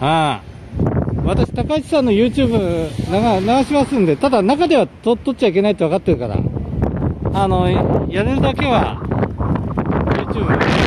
ああ。私、高市さんの YouTube 流流しますんで、ただ中ではと撮っちゃいけないって分かってるから、あの、やれるだけは YouTube